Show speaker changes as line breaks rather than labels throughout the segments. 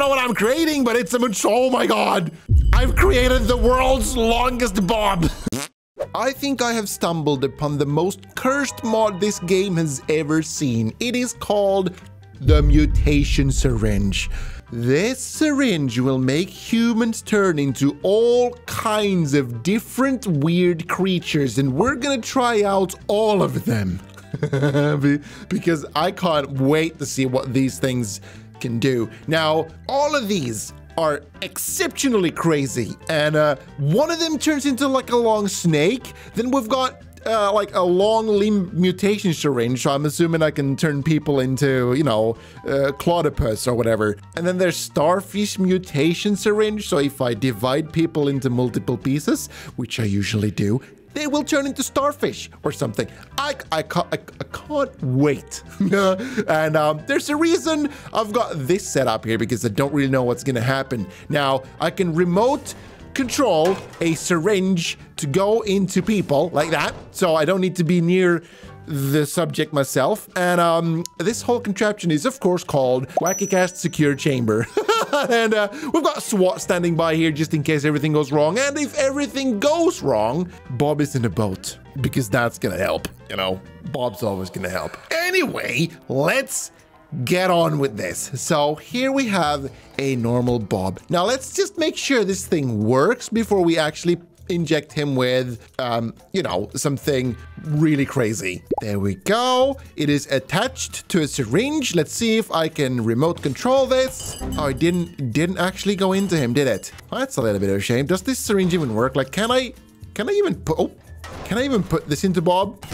know what I'm creating, but it's a much. Oh my god. I've created the world's longest Bob. I think I have stumbled upon the most cursed mod this game has ever seen. It is called the Mutation Syringe. This syringe will make humans turn into all kinds of different weird creatures, and we're gonna try out all of them. because I can't wait to see what these things can do. Now, all of these are exceptionally crazy, and uh, one of them turns into like a long snake. Then we've got uh, like a long limb mutation syringe, so I'm assuming I can turn people into, you know, uh, Claudipus or whatever. And then there's starfish mutation syringe, so if I divide people into multiple pieces, which I usually do, they will turn into starfish or something. I, I, can't, I, I can't wait. and um, there's a reason I've got this set up here because I don't really know what's going to happen. Now, I can remote control a syringe to go into people like that. So I don't need to be near the subject myself. And um, this whole contraption is, of course, called WhackyCast Secure Chamber. and uh, we've got SWAT standing by here just in case everything goes wrong. And if everything goes wrong, Bob is in a boat because that's going to help. You know, Bob's always going to help. Anyway, let's get on with this. So here we have a normal Bob. Now let's just make sure this thing works before we actually inject him with, um, you know, something really crazy. There we go. It is attached to a syringe. Let's see if I can remote control this. Oh, it didn't, didn't actually go into him, did it? That's a little bit of a shame. Does this syringe even work? Like, can I, can I even put, oh, can I even put this into Bob?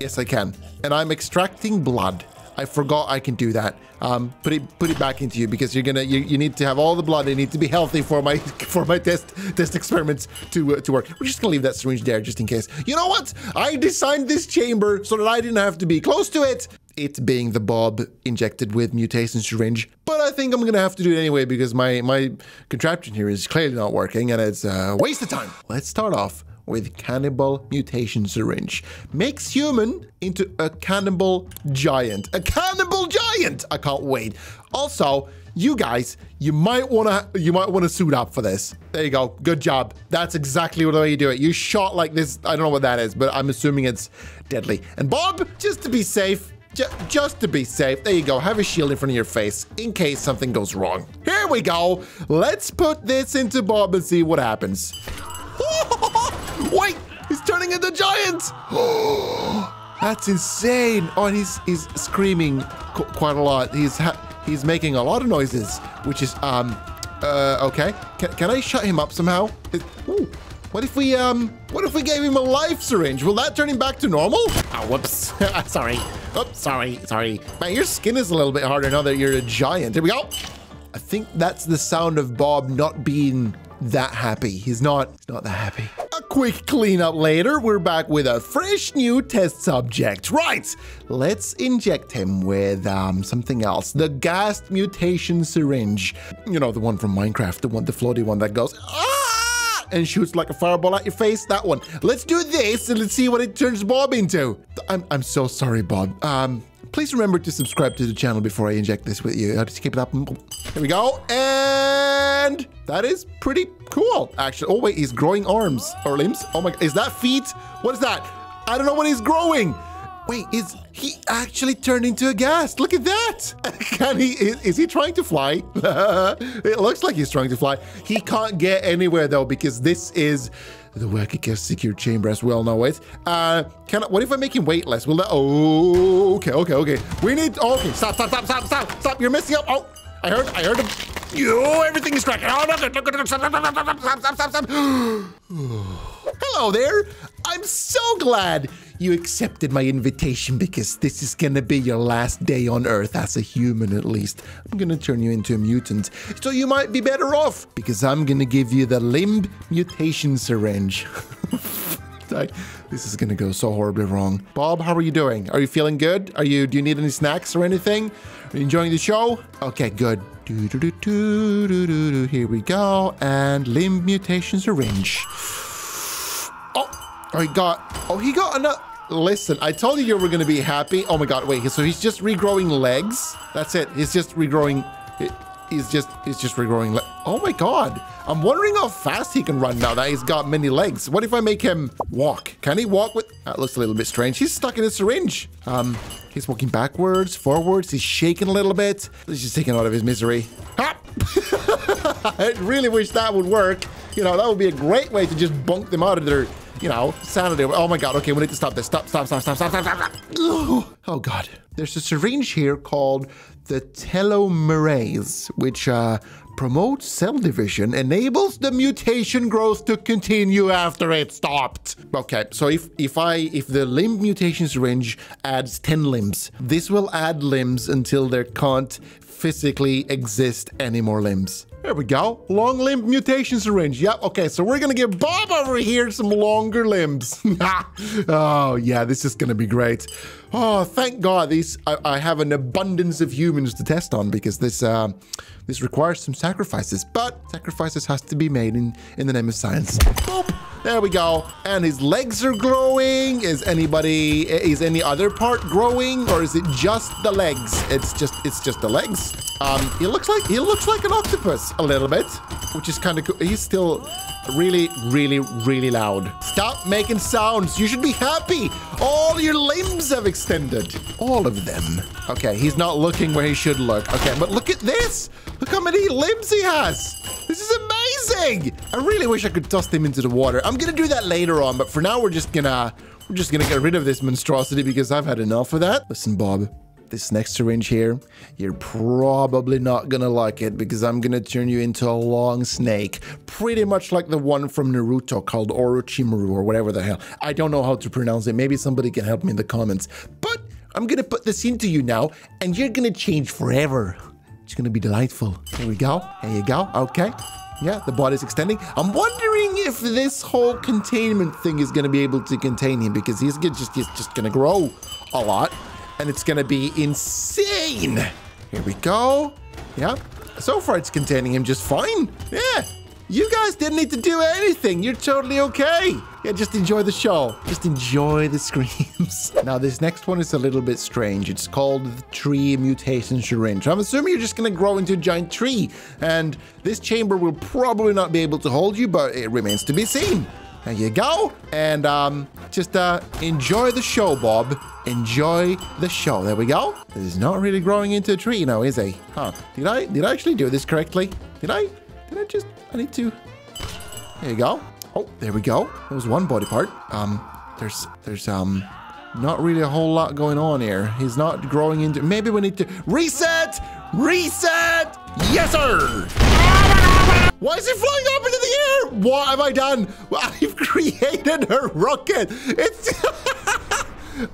Yes, I can. And I'm extracting blood. I forgot I can do that. Um, put it put it back into you because you're gonna you, you need to have all the blood. It need to be healthy for my for my test test experiments to uh, to work. We're just gonna leave that syringe there just in case. You know what? I designed this chamber so that I didn't have to be close to it. It being the Bob injected with mutation syringe, but I think I'm gonna have to do it anyway because my my contraption here is clearly not working and it's a waste of time. Let's start off with cannibal mutation syringe. Makes human into a cannibal giant. A cannibal giant! I can't wait. Also, you guys, you might wanna you might wanna suit up for this. There you go. Good job. That's exactly the way you do it. You shot like this. I don't know what that is, but I'm assuming it's deadly. And Bob, just to be safe, just to be safe, there you go. Have a shield in front of your face in case something goes wrong. Here we go. Let's put this into Bob and see what happens. Wait, he's turning into giant. That's insane. Oh, and he's he's screaming qu quite a lot. He's he's making a lot of noises, which is um uh okay. Can, can I shut him up somehow? It, what if we um what if we gave him a life syringe? Will that turn him back to normal? Oh, whoops. sorry. Oops, sorry, sorry. Man, your skin is a little bit harder now that you're a giant. Here we go. I think that's the sound of Bob not being that happy. He's not, he's not that happy. Quick cleanup later, we're back with a fresh new test subject. Right, let's inject him with um, something else. The ghast mutation syringe. You know, the one from Minecraft, the one, the floaty one that goes, ah! and shoots like a fireball at your face. That one. Let's do this and let's see what it turns Bob into. I'm, I'm so sorry, Bob. Um, please remember to subscribe to the channel before I inject this with you. I'll just keep it up. Here we go. And that is pretty cool, actually. Oh, wait, he's growing arms or limbs. Oh my, god. is that feet? What is that? I don't know what he's growing. Wait, is he actually turned into a ghast? Look at that. Can he, is, is he trying to fly? it looks like he's trying to fly. He can't get anywhere though, because this is the WhackyCast secure chamber as well know it. Uh, can I, what if I make him weightless? Will that, oh, okay, okay, okay. We need, okay, stop, stop, stop, stop, stop, stop. You're messing up. Oh, I heard, I heard him. You, everything is cracking. Oh, stop, stop, stop, stop, stop, stop, stop. Hello there. I'm so glad you accepted my invitation because this is gonna be your last day on Earth as a human, at least. I'm gonna turn you into a mutant, so you might be better off because I'm gonna give you the limb mutation syringe. this is gonna go so horribly wrong. Bob, how are you doing? Are you feeling good? Are you? Do you need any snacks or anything? Are you enjoying the show? Okay, good. Here we go. And limb mutation syringe. Oh, oh, he got. Oh, he got another. Listen, I told you you were going to be happy. Oh my god, wait, so he's just regrowing legs? That's it. He's just regrowing he's just he's just regrowing. Le oh my god! I'm wondering how fast he can run now that he's got many legs. What if I make him walk? Can he walk with? That looks a little bit strange. He's stuck in a syringe. Um, he's walking backwards, forwards. He's shaking a little bit. He's just taking out of his misery. Ah! I really wish that would work. You know, that would be a great way to just bunk them out of their you know, sanity. Oh my god, okay, we need to stop this. Stop, stop, stop, stop, stop, stop, stop. Oh god. There's a syringe here called the telomerase, which uh, promotes cell division, enables the mutation growth to continue after it stopped. Okay, so if if I if the limb mutation syringe adds 10 limbs, this will add limbs until there can't physically exist any more limbs. There we go. Long limb mutation syringe. Yep. Okay. So we're to give Bob over here some longer limbs. oh, yeah. This is to be great. Oh, thank God. These I, I, have an abundance of humans to test on because this uh, this requires some sacrifices. But sacrifices has to be made in, in the name of science. Boop. There we go. And his legs are growing. Is anybody, is any other part growing or is it just the legs? It's just, it's just the legs. Um, he looks like, he looks like an octopus a little bit, which is kind of cool. He's still really, really, really loud. Stop making sounds. You should be happy. All your limbs have extended. All of them. Okay, he's not looking where he should look. Okay, but look at this. Look how many limbs he has. This is amazing. I really wish I could toss him into the water. I'm gonna do that later on, but for now we're just gonna we're just gonna get rid of this monstrosity because I've had enough of that. Listen, Bob, this next syringe here, you're probably not gonna like it because I'm gonna turn you into a long snake, pretty much like the one from Naruto called Orochimaru or whatever the hell. I don't know how to pronounce it. Maybe somebody can help me in the comments. But I'm gonna put this into you now, and you're gonna change forever. It's gonna be delightful. Here we go. There you go. Okay. Yeah, the body's extending. I'm wondering if this whole containment thing is gonna be able to contain him because he's just he's just gonna grow a lot, and it's gonna be insane. Here we go. Yeah. So far, it's containing him just fine. Yeah. You guys didn't need to do anything. You're totally okay. Yeah, just enjoy the show. Just enjoy the screams. now, this next one is a little bit strange. It's called the Tree Mutation Syringe. I'm assuming you're just going to grow into a giant tree. And this chamber will probably not be able to hold you, but it remains to be seen. There you go. And um, just uh, enjoy the show, Bob. Enjoy the show. There we go. This is not really growing into a tree now, is he? Huh. Did I, did I actually do this correctly? Did I? Did I just... I need to... There you go. Oh, there we go. That was one body part. Um, there's... There's, um... Not really a whole lot going on here. He's not growing into... Maybe we need to... Reset! Reset! Yes, sir! Why is it flying up into the air? What have I done? I've created a rocket. It's...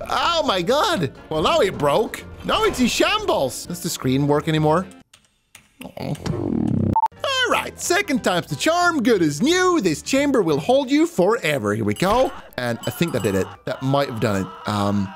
oh, my God. Well, now it broke. Now it's in shambles. Does the screen work anymore? Oh. All right, second time's the charm, good as new. This chamber will hold you forever. Here we go. And I think that did it. That might have done it. Um,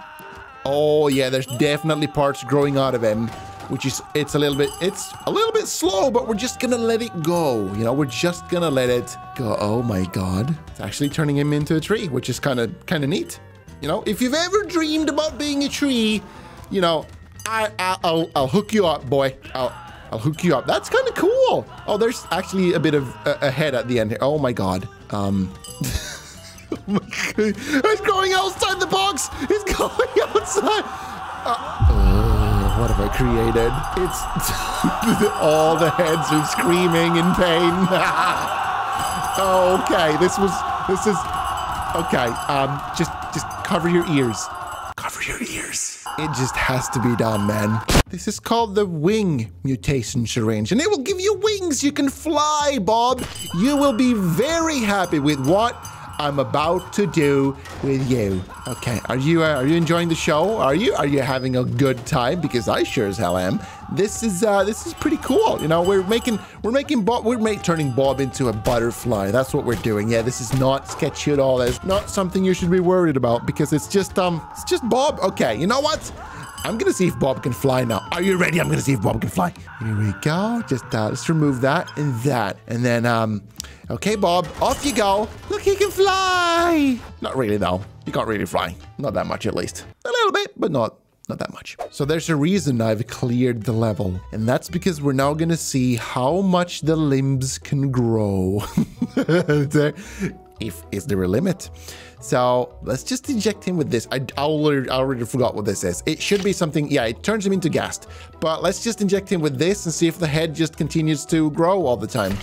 oh yeah, there's definitely parts growing out of him, which is, it's a little bit, it's a little bit slow, but we're just gonna let it go. You know, we're just gonna let it go. Oh my God. It's actually turning him into a tree, which is kind of, kind of neat. You know, if you've ever dreamed about being a tree, you know, I, I will I'll hook you up, boy. I'll, I'll hook you up. That's kind of cool. Oh, there's actually a bit of a, a head at the end here. Oh my god. Um. it's going outside the box. It's going outside. Uh, what have I created? It's all the heads are screaming in pain. okay, this was this is okay. Um, just just cover your ears. Cover your ears. It just has to be done, man. This is called the wing mutation syringe, and it will give you wings. You can fly, Bob. You will be very happy with what I'm about to do with you. Okay, are you uh, are you enjoying the show? Are you are you having a good time? Because I sure as hell am. This is uh, this is pretty cool. You know, we're making we're making Bob we're make, turning Bob into a butterfly. That's what we're doing. Yeah, this is not sketchy at all. It's not something you should be worried about because it's just um it's just Bob. Okay, you know what? I'm gonna see if Bob can fly now. Are you ready? I'm gonna see if Bob can fly. Here we go. Just uh, let's remove that and that, and then um Okay, Bob, off you go. Look, he can fly. Not really, though. You can't really fly. Not that much, at least. A little bit, but not not that much. So there's a reason I've cleared the level. And that's because we're now going to see how much the limbs can grow. if is there a limit? So let's just inject him with this. I, I, already, already forgot what this is. It should be something, yeah, it turns him into ghast. But let's just inject him with this and see if the head just continues to grow all the time.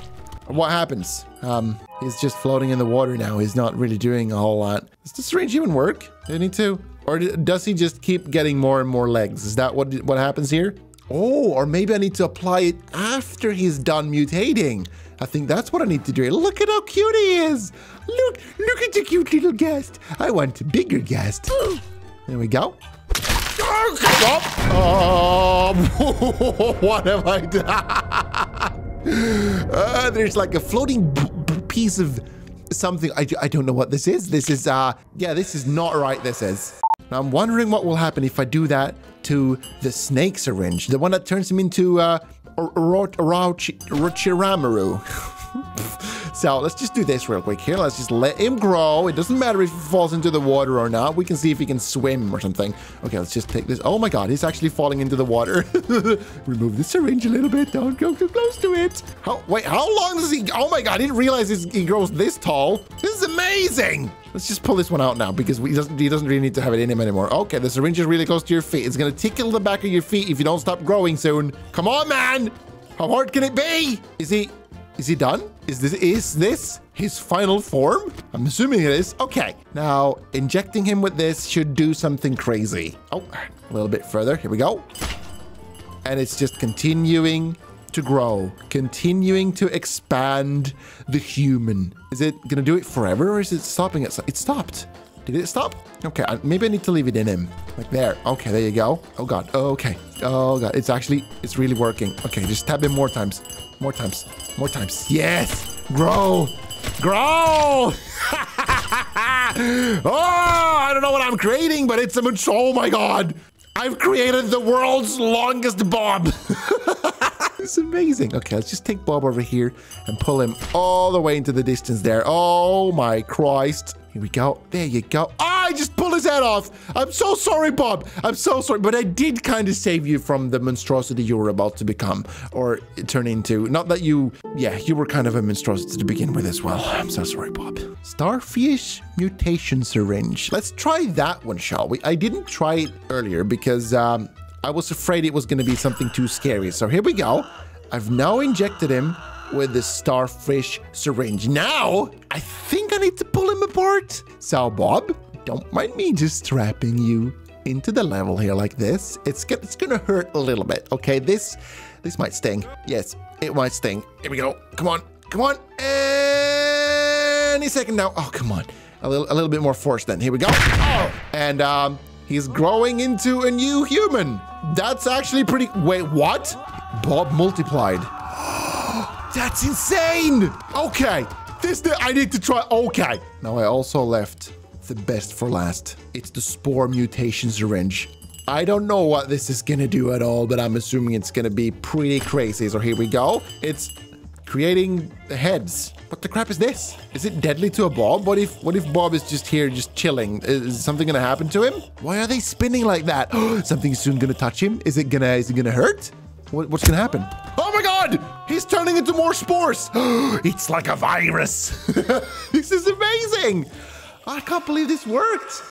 What happens? Um, he's just floating in the water now. He's not really doing a whole lot. Does the syringe even work? Do I need to? Or does he just keep getting more and more legs? Is that what, what happens here? Oh, or maybe I need to apply it after he's done mutating. I think that's what I need to do. Look at how cute he is. Look, look at the cute little ghast. I want a bigger ghast. There we go. Oh, oh what have I done? Uh, there's like a floating piece of something. I, I don't know what this is. This is, uh, yeah, this is not right. This is. Now I'm wondering what will happen if I do that to the snake syringe, the one that turns him into, uh, Orochimaru. so let's just do this real quick here. Let's just let him grow. It doesn't matter if he falls into the water or not. We can see if he can swim or something. Okay, let's just take this. Oh my god, he's actually falling into the water. Remove the syringe a little bit. Don't go too close to it. How, wait, how long does he... Oh my god, I didn't realize he grows this tall. Amazing. Let's just pull this one out now because he doesn't, he doesn't really need to have it in him anymore. Okay, the syringe is really close to your feet. It's going to tickle the back of your feet if you don't stop growing soon. Come on, man. How hard can it be? Is he... Is he done? Is this is this his final form? I'm assuming it is. Okay. Now, injecting him with this should do something crazy. Oh, a little bit further. Here we go. And it's just continuing to grow, continuing to expand the human. Is it going to do it forever or is it stopping it? It stopped. Did it stop? Okay, maybe I need to leave it in him. Like there. Okay, there you go. Oh, God. Oh, okay. Oh, God. It's actually, it's really working. Okay, just tap him more times. More times. More times. Yes! Grow! Grow! oh, I don't know what I'm creating, but it's a much. Oh my god! I've created the world's longest Bob. it's amazing. Okay, let's just take Bob over here and pull him all the way into the distance there. Oh my Christ. Here we go. There you go. Oh, I just pulled his head off. I'm so sorry, Bob. I'm so sorry. But I did kind of save you from the monstrosity you were about to become or turn into. Not that you, yeah, you were kind of a monstrosity to begin with as well. I'm so sorry, Bob. Starfish mutation syringe. Let's try that one, shall we? I didn't try it earlier because um, I was afraid it was going to be something too scary. So here we go. I've now injected him with the starfish syringe. Now, I think I need to pull him apart. So, Bob, don't mind me just strapping you into the level here like this. It's, it's gonna hurt a little bit, okay? This, this might sting. Yes, it might sting. Here we go. Come on, come on. Any second now. Oh, come on. A little, a little bit more force then. Here we go. Oh, and um, he's growing into a new human. That's actually pretty, wait, what? Bob multiplied. That's insane. Okay, this, I need to try, okay. Now I also left the best for last. It's the Spore Mutation Syringe. I don't know what this is gonna do at all, but I'm assuming it's gonna be pretty crazy. So here we go. It's creating heads. What the crap is this? Is it deadly to a Bob? What if what if Bob is just here, just chilling? Is something gonna happen to him? Why are they spinning like that? Something's soon gonna touch him. Is it gonna is it gonna hurt? What, what's gonna happen? Oh my god! He's turning into more spores! it's like a virus! this is amazing! I can't believe this worked.